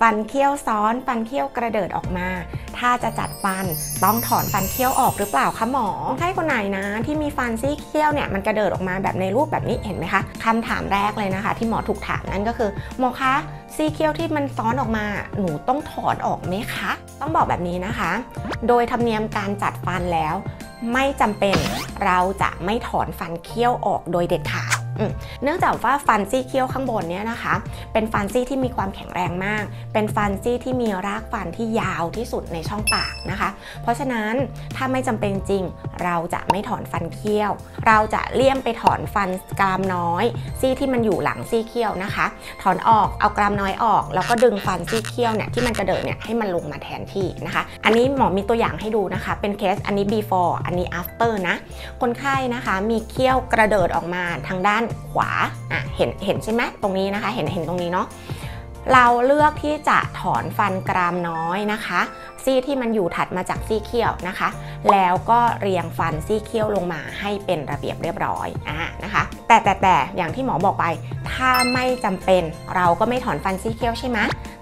ฟันเคี้ยวซ้อน ฟันเคี้ยวกระเดิดออกมา ถ้าจะจัดฟันต้องถอนฟันเคี้ยวออกหรือเปล่าคะหมอใช่คนไหนนะ ที่มีฟันซี่เคี้ยวเนี่ยมันกระเดิดออกมาแบบในรูปแบบนี้เห็นไหมคะคำถามแรกเลยนะคะ ที่หมอถูกถามนั่นก็คือหมอคะซี่เคี้ยวที่มันซ้อนออกมา หนูต้องถอนออกไหมคะ ต้องบอกแบบนี้นะคะ โดยธรรมเนียมการจัดฟันแล้ว ไม่จำเป็นเราจะไม่ถอนฟันเคี้ยวออกโดยเด็ดขาด เนื่องจากว่าฟันซี่เขี้ยวข้างบนเนี่ยนะคะ เป็นฟันซี่ที่มีความแข็งแรงมาก เป็นฟันซี่ที่มีรากฟันที่ยาวที่สุดในช่องปากนะคะ เพราะฉะนั้นถ้าไม่จำเป็นจริง เราจะไม่ถอนฟันเขี้ยว เราจะเลี่ยงไปถอนฟันกรามน้อย ซี่ที่มันอยู่หลังซี่เขี้ยวนะคะ ถอนออกเอากรามน้อยออก แล้วก็ดึงฟันซี่เขี้ยวเนี่ยที่มันกระเดิดเนี่ยให้มันลงมาแทนที่นะคะ อันนี้หมอมีตัวอย่างให้ดูนะคะ เป็นเคสอันนี้ before อันนี้ after นะ คนไข้นะคะมีเขี้ยวกระเดิดออกมาทางด้านขวาอะเห็นเห็นใช่ไหมตรงนี้นะคะ เห็นเห็นตรงนี้เนาะเราเลือกที่จะถอนฟันกรามน้อยนะคะ ซี่ที่มันอยู่ถัดมาจากซี่เขี้ยวนะคะ แล้วก็เรียงฟันซี่เขี้ยวลงมาให้เป็นระเบียบเรียบร้อยอ่านะคะ แต่แต่แต่อย่างที่หมอบอกไป ถ้าไม่จำเป็นเราก็ไม่ถอนฟันซี่เขี้ยวใช่ไหม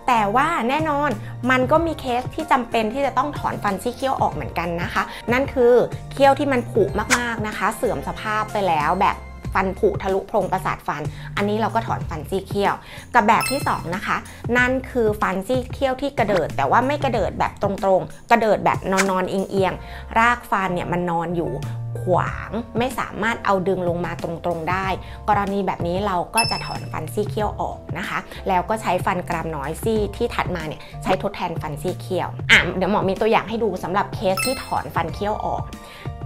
แต่ว่าแน่นอนมันก็มีเคสที่จำเป็นที่จะต้องถอนฟันซี่เขี้ยวออกเหมือนกันนะคะ นั่นคือเขี้ยวที่มันผุมากๆนะคะ เสื่อมสภาพไปแล้วแบบ ฟันผุทะลุโพรงประสาทฟัน อันนี้เราก็ถอนฟันซี่เขี้ยว กับแบบที่2นะคะ นั่นคือฟันซี่เขี้ยวที่กระเดิด แต่ว่าไม่กระเดิดแบบตรงๆ กระเดิดแบบนอนนอนเอียงๆรากฟันเนี่ยมันนอนอยู่ขวางไม่สามารถเอาดึงลงมาตรงๆได้ กรณีแบบนี้เราก็จะถอนฟันซี่เขี้ยวออกนะคะ แล้วก็ใช้ฟันกรามน้อยซี่ที่ถัดมาเนี่ยใช้ทดแทนฟันซี่เขี้ยวอะเดี๋ยวหมอมีตัวอย่างให้ดูสำหรับเคสที่ถอนฟันเขี้ยวออก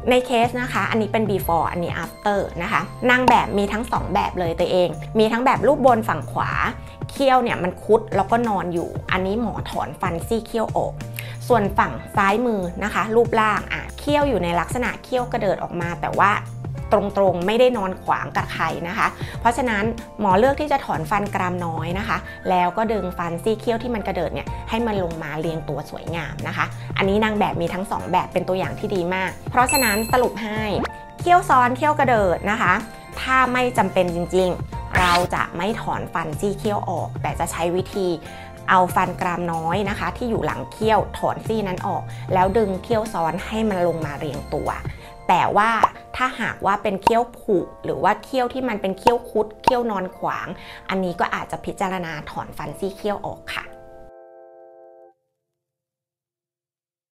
ในเคสนะคะ อันนี้เป็น before อันนี้ after นะคะ นางแบบมีทั้ง 2 แบบเลยตัวเอง มีทั้งแบบรูปบนฝั่งขวา เคี้ยวเนี่ยมันคุดแล้วก็นอนอยู่ อันนี้หมอถอนฟันซี่เคี้ยวออกส่วนฝั่งซ้ายมือนะคะ รูปล่างอะเคี้ยวอยู่ในลักษณะเคี้ยวกระเดิดออกมา แต่ว่า ตรงๆ ไม่ได้นอนขวางกับใครนะคะ เพราะฉะนั้นหมอเลือกที่จะถอนฟันกรามน้อยนะคะ แล้วก็ดึงฟันซี่เคี้ยวที่มันกระเดิดเนี่ยให้มันลงมาเรียงตัวสวยงามนะคะ อันนี้นางแบบมีทั้ง 2 แบบเป็นตัวอย่างที่ดีมาก เพราะฉะนั้นสรุปให้เคี้ยวซ้อนเคี้ยวกระเดิดนะคะ ถ้าไม่จำเป็นจริงๆ เราจะไม่ถอนฟันซี่เคี้ยวออก แต่จะใช้วิธีเอาฟันกรามน้อยนะคะ ที่อยู่หลังเคี้ยวถอนซี่นั้นออก แล้วดึงเคี้ยวซ้อนให้มันลงมาเรียงตัว แต่ว่าถ้าหากว่าเป็นเคี้ยวผุหรือว่าเคี้ยวที่มันเป็นเคี้ยวคุดเคี้ยวนอนขวาง อันนี้ก็อาจจะพิจารณาถอนฟันซี่เคี้ยวออกค่ะ